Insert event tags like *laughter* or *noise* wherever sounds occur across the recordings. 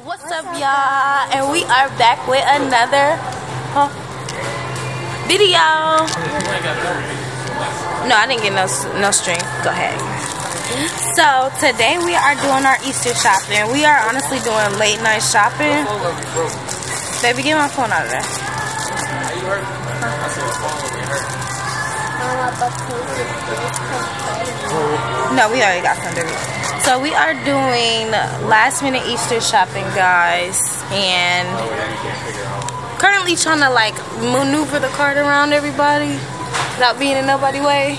What's, up, y'all? And we are back with another huh, video. No, I didn't get no no string. Go ahead. So today we are doing our Easter shopping. We are honestly doing late night shopping. Baby, get my phone out of there. No, we already got some. So we are doing last minute Easter shopping, guys, and currently trying to like maneuver the cart around everybody without being in nobody way.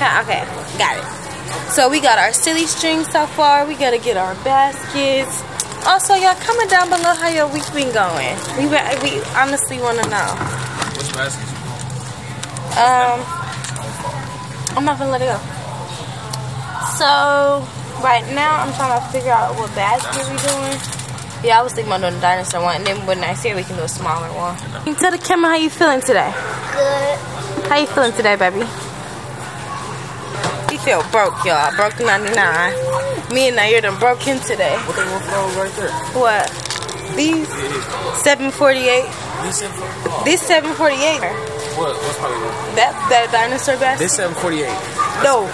Okay, got it. So we got our silly string so far. We gotta get our baskets. Also, y'all comment down below how your week been going. We we honestly want to know. Which baskets you Um, I'm not gonna let it go. So right now I'm trying to figure out what basket we are doing. Yeah, I was thinking about doing the dinosaur one, and then when next year we can do a smaller one. You Tell the camera how you feeling today. Good. How you feeling today, baby? He feel broke, y'all. Broke 99. Me and Nair done broke him today. What they want for right there? What? These 748. This seven oh, This 748. what? What's probably one? That that dinosaur basket. This seven forty eight. No,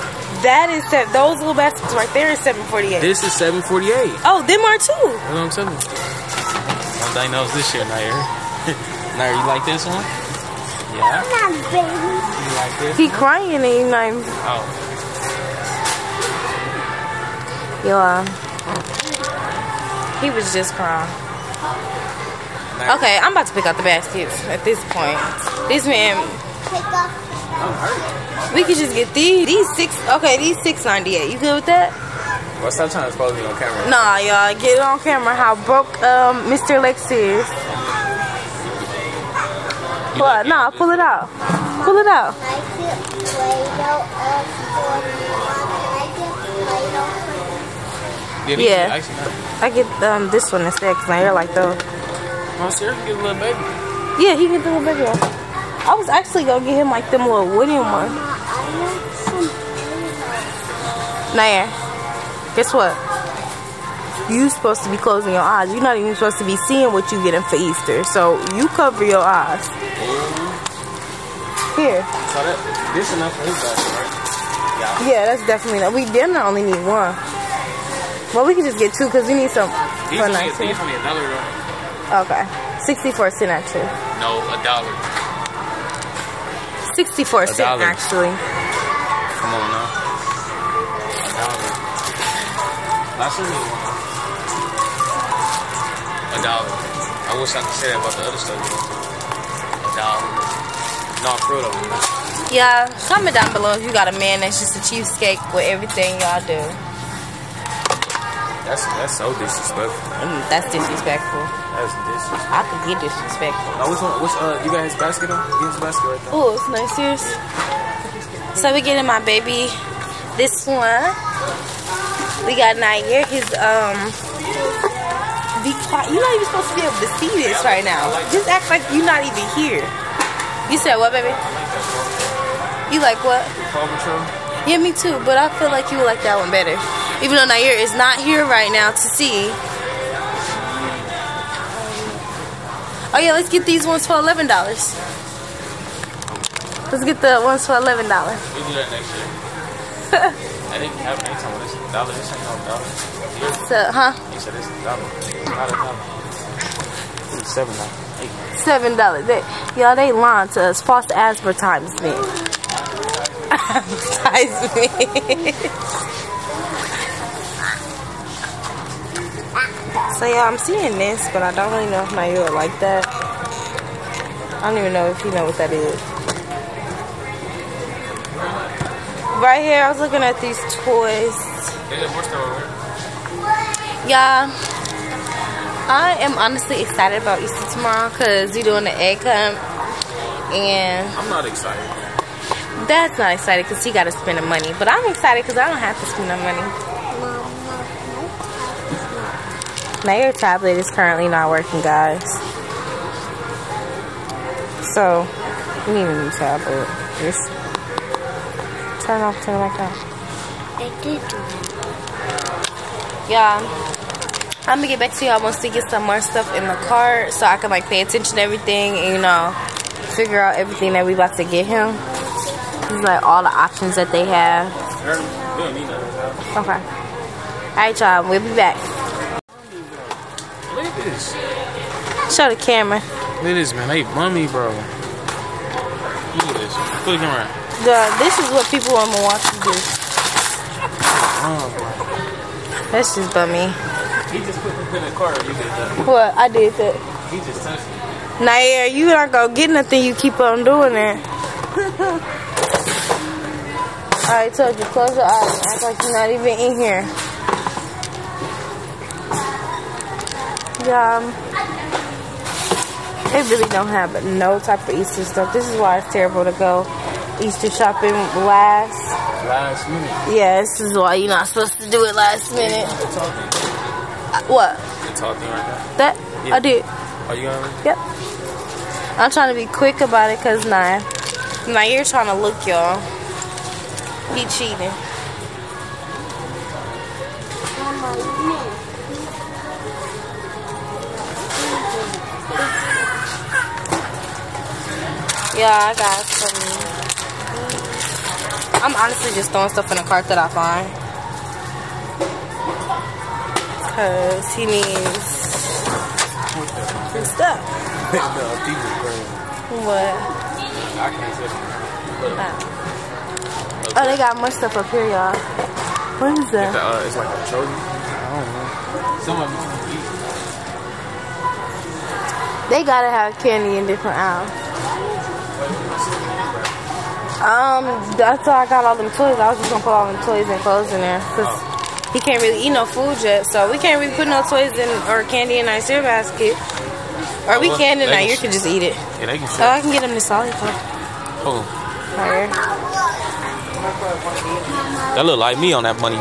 that is that. Those little baskets right there is 748. This is seven forty eight. Oh, them are too. You know what I'm saying? Don't diagnose this shit, Nair. *laughs* Nair, you like this one? Yeah. I'm Not baby. You like this? He crying and he like, Oh, yo, uh, he was just crying. Nair. Okay, I'm about to pick out the baskets at this point. This man, Pick up. I'm hurt. We could just get these. These six. Okay, these six ninety eight. You good with that? Well, stop trying to expose me on camera. Nah, y'all, get it on camera how broke um Mr. Lex is. You What? like Nah, it? pull it out. Pull it out. Like it. Play-Doh of Like it. Play-Doh. Yeah. these Yeah. are Actually, not. I get um this one instead because I hear like those. Oh, sir, get a little baby. Yeah, he can do a bigger one. I was actually gonna get him like them little wooden ones. Nair, guess what? You're supposed to be closing your eyes. You're not even supposed to be seeing what you're getting for Easter. So you cover your eyes. Here. So that this enough for his basket, right? Yeah, that's definitely enough. We didn't only need one. Well, we can just get two because we need some These for nice. these only a dollar though. Okay. 64 cent actually. No, a dollar. 64 cent dollar. actually. Last one was one. A dollar. I wish I could say that about the other stuff. A dollar. No, for real though. Yeah, comment down below if you got a man that's just a cheapskate with everything y'all do. That's that's so disrespectful. Mm, that's disrespectful. That's disrespectful. I could get disrespectful. Now, which one? Which uh? You got his basket on? Get his basket right there. Oh, it's nice yours. So we getting my baby this one. We got Nair his um be quiet. You're not even supposed to be able to see this right now. Just act like you're not even here. You said what, baby? You like what? Yeah, me too. But I feel like you would like that one better. Even though Nair is not here right now to see. Oh yeah, let's get these ones for eleven dollars. Let's get the ones for eleven dollars. We do that next year. *laughs* I didn't have any time with this dollar. This ain't no dollar. Here, So, huh? you said this is a dollar. Not a dollar. This seven dollars. Seven dollars. They, y'all, they lying to us. False advertisement. advertisement. so yeah, I'm seeing this, but I don't really know if Nair would like that. I don't even know if you know what that is. Right here, I was looking at these toys. There's a more store over here. Yeah, I am honestly excited about Easter tomorrow because you're doing the egg hunt, and I'm not excited. That's not excited because he got to spend the money, but I'm excited because I don't have to spend the money. Now your tablet is currently not working, guys. So, you need a new tablet. Just turn off, turn it back on. I did do that. Yeah. I'm gonna get back to y'all once we get some more stuff in the car so I can like pay attention to everything and you know figure out everything that we about to get him. This is like all the options that they have. We don't need nothing. Okay. Alright y'all, we'll be back. Look at this. Show the camera. Look at this, man. They bummy, bro. Look at this. Put the The, this is what people in Milwaukee do. Oh. That's just bummy. He just put it in the car. You did that. What? I did that. He just touched it. Nair, you not gonna get nothing. You keep on doing it. *laughs* I told you, close your eyes act like you're not even in here. Yeah, they really don't have no type of Easter stuff. This is why it's terrible to go Easter shopping last. Last minute. Yeah, this is why you're not supposed to do it last minute. Thing. Uh, What? Tall thing right That? Yeah. I did. Are you gonna? Yep. I'm trying to be quick about it because now, now you're trying to look, y'all. He cheating. Yeah, I got some. I'm honestly just throwing stuff in the cart that I find. Because he needs some stuff. no, people crazy. What? I can't Oh. oh, they got much stuff up here, y'all. What is that? Uh, it's like a trophy. I don't know. Some of them. They gotta have candy in different aisles. Um, that's why I got all them toys. I was just gonna put all them toys and clothes in there. Cause he can't really eat no food yet. So we can't really put no toys in or candy in our cereal basket. Or we Well, can they tonight. You can just eat it. Yeah, they can Oh. I can get him this lollipop. Oh, Right here. that look like me on that bunny. *laughs*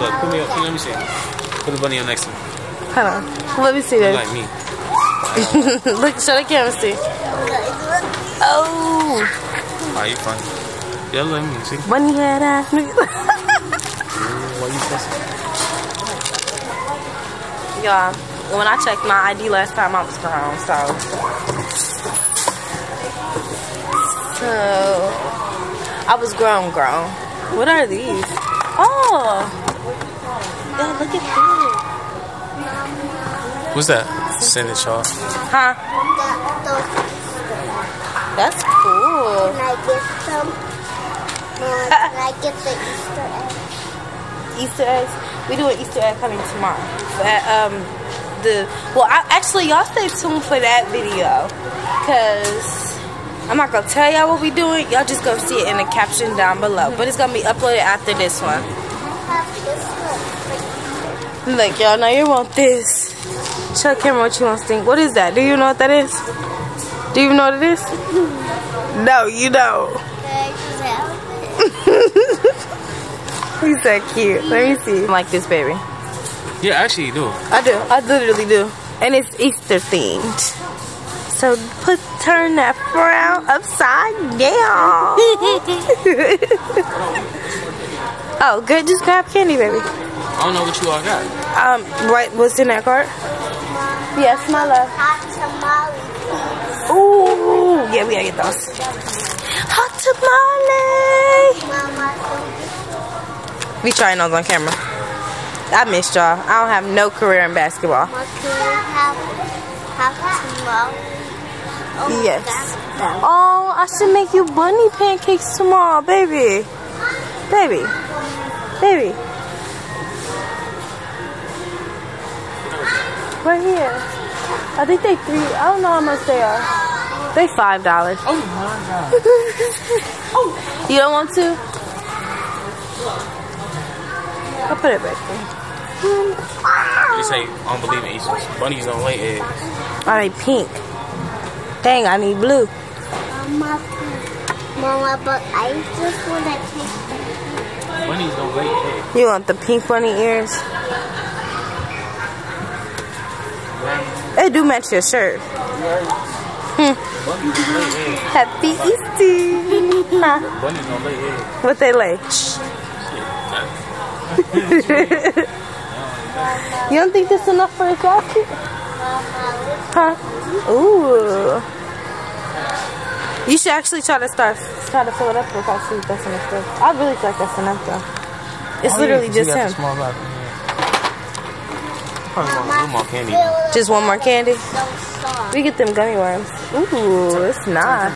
Look, put me up. Let me see. Put the bunny up next to me. Hold on. Let me see Look that. like me. *laughs* Look, show the camera see. Oh, Are you funny? Yeah, look at me. See? bunny head ass nigga. *laughs* Mm, why you fussing? Y'all, when I checked my ID last time, I was grown, so. So. I was grown, grown. What are these? Oh! Yeah, look at this. What's that? Send it, y'all. Huh? That's cool. can I get some? *laughs* Can I get the Easter egg? Easter eggs. We do an Easter egg coming tomorrow. At, um, the well, I, actually, y'all stay tuned for that video, cause I'm not gonna tell y'all what we doing. Y'all just gonna see it in the caption down below. But it's gonna be uploaded after this one. This one. Look, y'all know you want this. Show the camera what you want to think. What is that? Do you know what that is? Do you know what it is? *laughs* No, you don't. Can I just have it? He's so cute. Let me see. I like this baby. Yeah, actually, you do. I do. I literally do. And it's Easter themed. So put turn that frown upside down. *laughs* oh, good. Just grab candy, baby. I don't know what you all got. Um, right. What's in that cart? Yes, my love. Hot tamale. Ooh, yeah, we gotta get those. Hot tamale. We trying those on camera. I missed y'all. I don't have no career in basketball. what can we have? Hot. Oh, Yes. Oh, I should make you bunny pancakes tomorrow, baby. Baby. Baby. Right here. I think they three. I don't know how much they are. They five dollars. Oh my god. *laughs* oh. You don't want to? I'll put it back there. You say, I don't believe in Easter. Bunnies don't lay eggs. Are they pink? Dang, I need blue. Mama, Mama, but I just want to take Bunnies don't lay eggs. You want the pink bunny ears? They do match your shirt. Bunnies don't lay eggs. Happy Easter. Huh? Bunnies don't lay eggs. What they lay? *laughs* You don't think this is enough for a? Mama, Huh? Ooh. You should actually try to start, try to fill it up with if that's enough stuff. I really feel like that's enough though. It's literally just him. Probably a more candy. Just one more candy. We get them gummy worms. Ooh, it's nice.